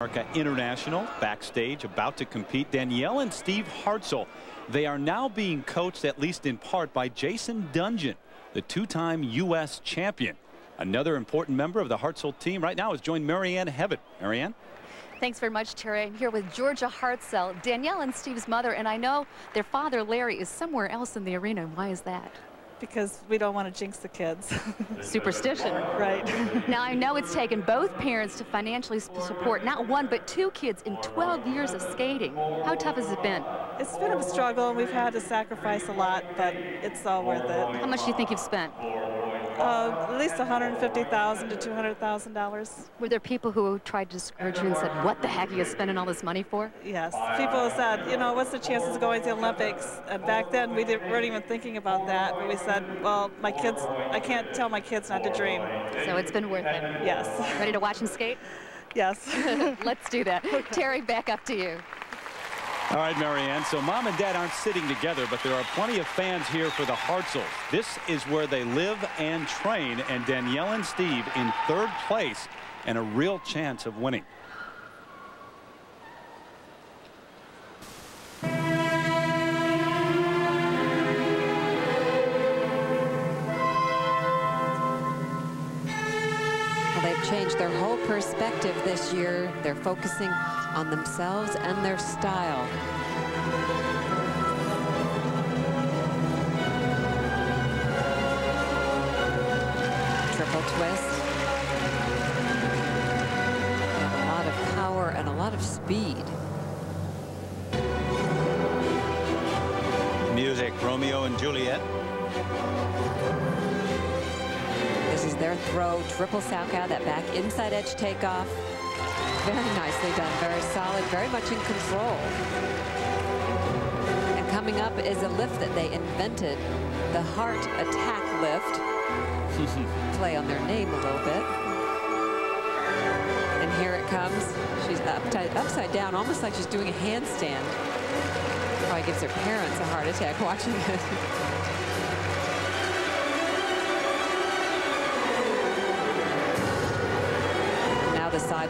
America International backstage about to compete. Danielle and Steve Hartsell. They are now being coached at least in part by Jason Dungjen, the two-time U.S. champion. Another important member of the Hartsell team right now is joined Marianne Heaven. Marianne? Thanks very much, Terry. I'm here with Georgia Hartsell, Danielle and Steve's mother, and I know their father, Larry, is somewhere else in the arena. Why is that? Because we don't want to jinx the kids. Superstition. right. now, I know it's taken both parents to financially support not one but two kids in 12 years of skating. How tough has it been? It's been a struggle, and we've had to sacrifice a lot, but it's all worth it. How much do you think you've spent? Uh, at least 150,000 to $200,000. Were there people who tried to discourage you and said, what the heck are you spending all this money for? Yes. People said, you know, what's the chances of going to the Olympics? And back then, we weren't even thinking about that. But we said, well, my kids, I can't tell my kids not to dream. So it's been worth it. Yes. Ready to watch them skate? Yes. Let's do that. Terry, back up to you. All right, Marianne. So mom and dad aren't sitting together, but there are plenty of fans here for the Hartsells. This is where they live and train, and Danielle and Steve in third place and a real chance of winning. Well, they've changed their whole perspective this year. They're focusing on themselves and their style. Triple twist. And a lot of power and a lot of speed. Music, Romeo and Juliet. This is their throw, triple Salchow, that back inside edge takeoff. Very nicely done, very solid, very much in control. And coming up is a lift that they invented, the Heart Attack Lift. Play on their name a little bit. And here it comes. She's upside, upside down, almost like she's doing a handstand. Probably gives her parents a heart attack watching it.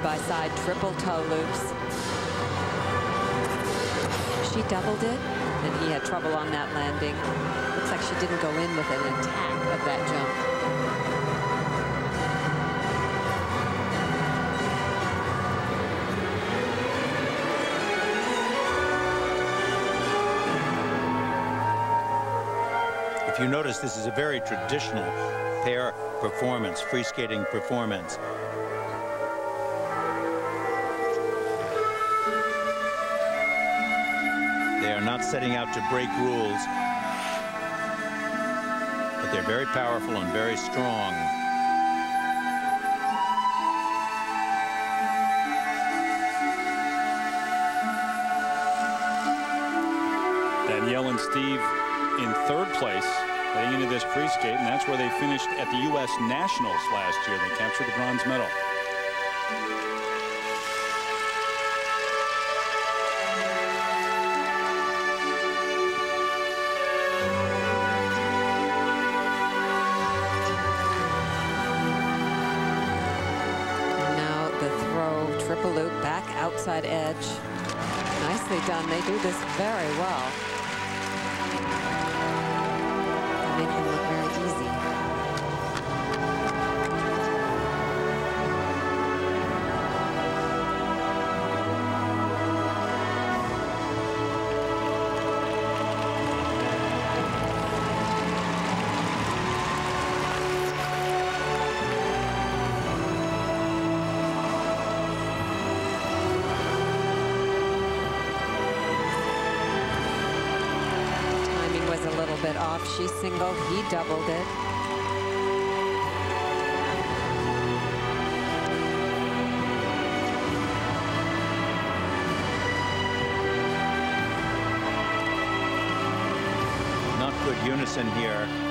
Side-by-side -side triple toe loops. She doubled it, and he had trouble on that landing. Looks like she didn't go in with an attack of that jump. If you notice, this is a very traditional pair performance, free skating performance. Are not setting out to break rules, but they're very powerful and very strong. Danielle and Steve in third place heading into this free skate, and that's where they finished at the U.S. Nationals last year. They captured the bronze medal. Outside edge. Nicely done. They do this very well. Bit off. She singled, he doubled it. Not good unison here.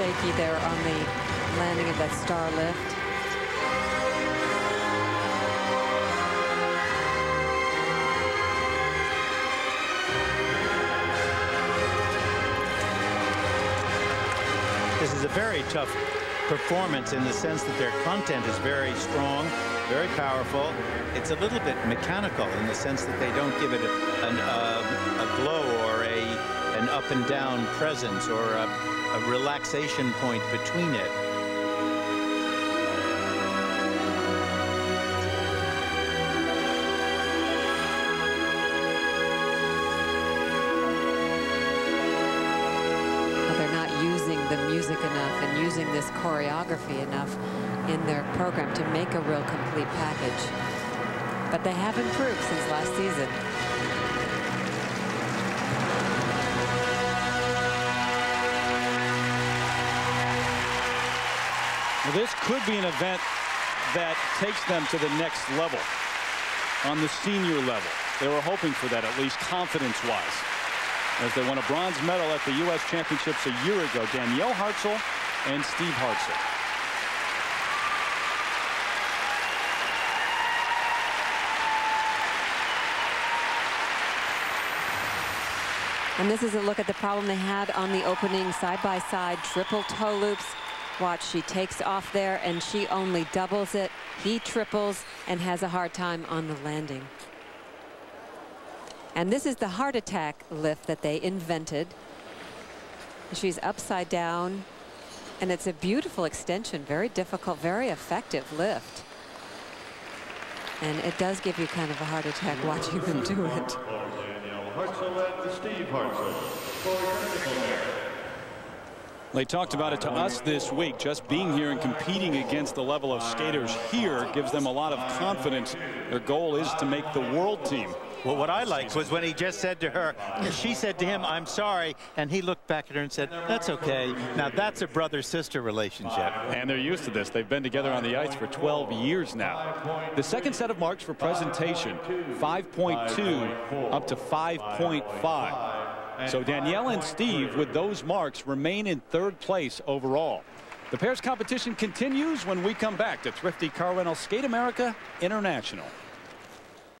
Shaky there on the landing of that star lift. This is a very tough performance in the sense that their content is very strong, very powerful. It's a little bit mechanical in the sense that they don't give it a, an, uh, a glow or a an up and down presence or a, a relaxation point between it. they're not using the music enough and using this choreography enough in their program to make a real complete package. But they have improved since last season. Well, this could be an event that takes them to the next level on the senior level. They were hoping for that, at least confidence-wise, as they won a bronze medal at the U.S. Championships a year ago. Danielle Hartsell and Steve Hartsell. And this is a look at the problem they had on the opening side-by-side -side triple toe loops. Watch, she takes off there and she only doubles it. He triples and has a hard time on the landing. And this is the heart attack lift that they invented. She's upside down and it's a beautiful extension, very difficult, very effective lift. And it does give you kind of a heart attack watching them do it. They talked about it to us this week. Just being here and competing against the level of skaters here gives them a lot of confidence. Their goal is to make the world team. Well, what I liked was when he just said to her, she said to him, I'm sorry, and he looked back at her and said, that's okay. Now, that's a brother-sister relationship. And they're used to this. They've been together on the ice for 12 years now. The second set of marks for presentation, 5.2 up to 5.5. So Danielle and Steve, with those marks, remain in third place overall. The pairs competition continues when we come back to Thrifty Car Rental Skate America International.